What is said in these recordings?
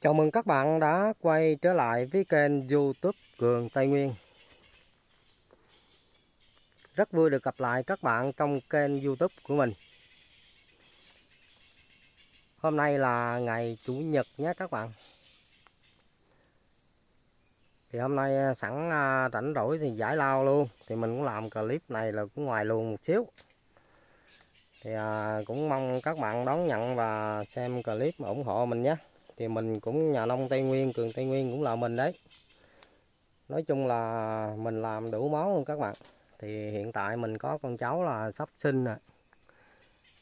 Chào mừng các bạn đã quay trở lại với kênh youtube Cường Tây Nguyên. Rất vui được gặp lại các bạn trong kênh youtube của mình. Hôm nay là ngày Chủ nhật nhé các bạn. Thì hôm nay à, sẵn à, rảnh rỗi thì giải lao luôn. Thì mình cũng làm clip này là cũng ngoài luôn một xíu. Thì à, cũng mong các bạn đón nhận và xem clip ủng hộ mình nhé thì mình cũng nhà nông Tây Nguyên cường Tây Nguyên cũng là mình đấy. Nói chung là mình làm đủ món luôn các bạn. Thì hiện tại mình có con cháu là sắp sinh rồi.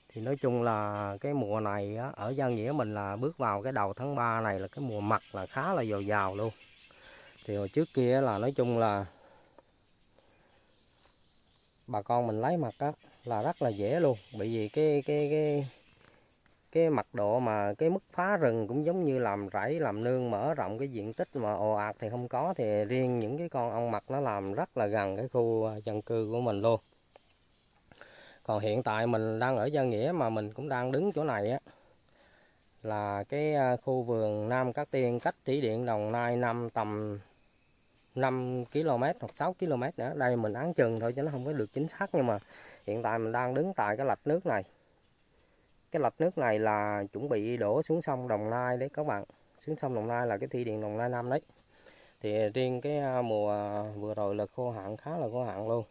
Thì nói chung là cái mùa này á, ở Giang Nghĩa mình là bước vào cái đầu tháng 3 này là cái mùa mặt là khá là dồi dào luôn. Thì hồi trước kia là nói chung là bà con mình lấy mặt á là rất là dễ luôn. Bởi vì cái cái cái cái mật độ mà cái mức phá rừng cũng giống như làm rẫy, làm nương, mở rộng cái diện tích mà ồ ạt thì không có, thì riêng những cái con ong mật nó làm rất là gần cái khu à, dân cư của mình luôn. Còn hiện tại mình đang ở Gia Nghĩa mà mình cũng đang đứng chỗ này á, là cái à, khu vườn Nam Cát Tiên cách thủy điện Đồng Nai năm tầm 5 km hoặc 6 km nữa. Đây mình án chừng thôi chứ nó không có được chính xác nhưng mà hiện tại mình đang đứng tại cái lạch nước này cái lạch nước này là chuẩn bị đổ xuống sông Đồng Nai đấy các bạn. Xuống sông Đồng Nai là cái thủy điện Đồng Nai năm đấy. Thì riêng cái à, mùa à, vừa rồi là khô hạn, khá là khô hạn luôn.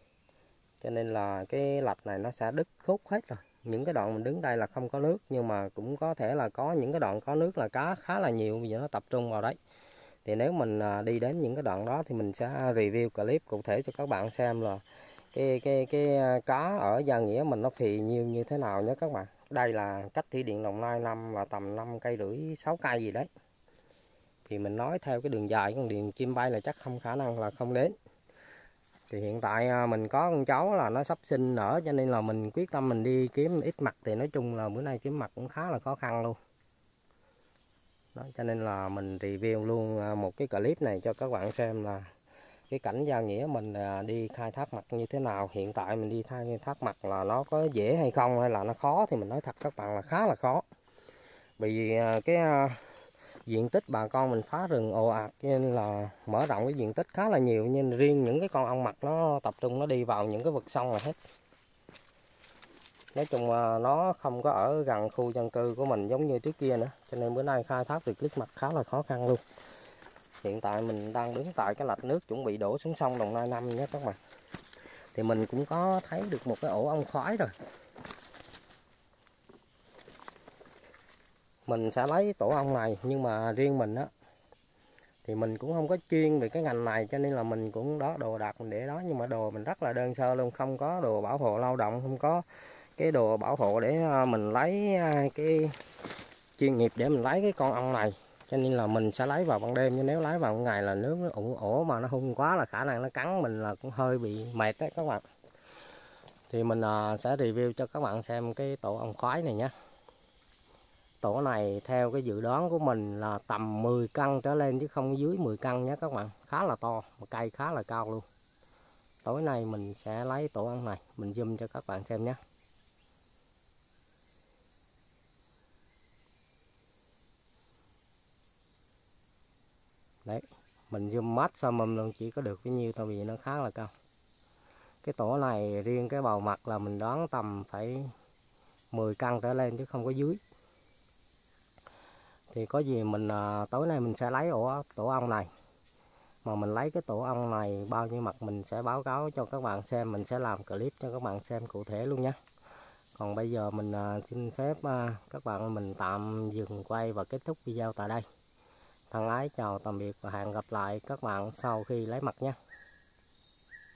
Cho nên là cái lạch này nó sẽ đứt khúc hết rồi. Những cái đoạn mình đứng đây là không có nước, nhưng mà cũng có thể là có những cái đoạn có nước là cá khá là nhiều, bây giờ nó tập trung vào đấy. Thì nếu mình à, đi đến những cái đoạn đó thì mình sẽ review clip cụ thể cho các bạn xem là cái cái cái cá ở Gia Nghĩa mình nó phì nhiều như thế nào nhé các bạn đây là cách thủy điện Đồng Nai năm là tầm 5 cây rưỡi 6 cây gì đấy. Thì mình nói theo cái đường dài con điện chim bay là chắc không khả năng là không đến. Thì hiện tại à, mình có con cháu là nó sắp sinh nở cho nên là mình quyết tâm mình đi kiếm ít mặt. Thì nói chung là bữa nay kiếm mặt cũng khá là khó khăn luôn. Đó, cho nên là mình review luôn à, một cái clip này cho các bạn xem là cái cảnh giao nghĩa mình à, đi khai thác mặt như thế nào, hiện tại mình đi khai thác mặt là nó có dễ hay không hay là nó khó thì mình nói thật các bạn là khá là khó. Bởi vì à, cái à, diện tích bà con mình phá rừng ồ ạt nên là mở rộng cái diện tích khá là nhiều, nhưng riêng những cái con ong mặt nó tập trung nó đi vào những cái vực sông là hết. Nói chung nó không có ở gần khu dân cư của mình giống như trước kia nữa, cho nên bữa nay khai thác được clip mặt khá là khó khăn luôn hiện tại mình đang đứng tại cái lạch nước chuẩn bị đổ xuống sông Đồng Nai năm nhé các bạn. Thì mình cũng có thấy được một cái ổ ong khoái rồi. Mình sẽ lấy tổ ong này, nhưng mà riêng mình á, thì mình cũng không có chuyên về cái ngành này, cho nên là mình cũng đó, đồ đạc mình để đó, nhưng mà đồ mình rất là đơn sơ luôn, không có đồ bảo hộ lao động, không có cái đồ bảo hộ để à, mình lấy à, cái chuyên nghiệp để mình lấy cái con ong này cho nên là mình sẽ lấy vào ban đêm nhưng nếu lấy vào ngày là nước nó ủng ổ mà nó hung quá là khả năng nó cắn mình là cũng hơi bị mệt đấy các bạn. Thì mình à, sẽ review cho các bạn xem cái tổ ong khoái này nhé tổ này theo cái dự đoán của mình là tầm 10 cân trở lên chứ không dưới 10 cân nhé các bạn. Khá là to mà cây khá là cao luôn. Tối nay mình sẽ lấy tổ ong này mình zoom cho các bạn xem nhé đấy mình zoom mát mầm luôn chỉ có được cái nhiêu thôi vì nó khá là cao. Cái tổ này riêng cái bầu mặt là mình đoán tầm phải 10 cân trở lên chứ không có dưới. Thì có gì mình à, tối nay mình sẽ lấy ổ tổ ong này. Mà mình lấy cái tổ ong này bao nhiêu mặt mình sẽ báo cáo cho các bạn xem mình sẽ làm clip cho các bạn xem cụ thể luôn nhé còn bây giờ mình à, xin phép à, các bạn mình tạm dừng quay và kết thúc video tại đây thân ái chào tạm biệt và hẹn gặp lại các bạn sau khi lấy mặt nhé.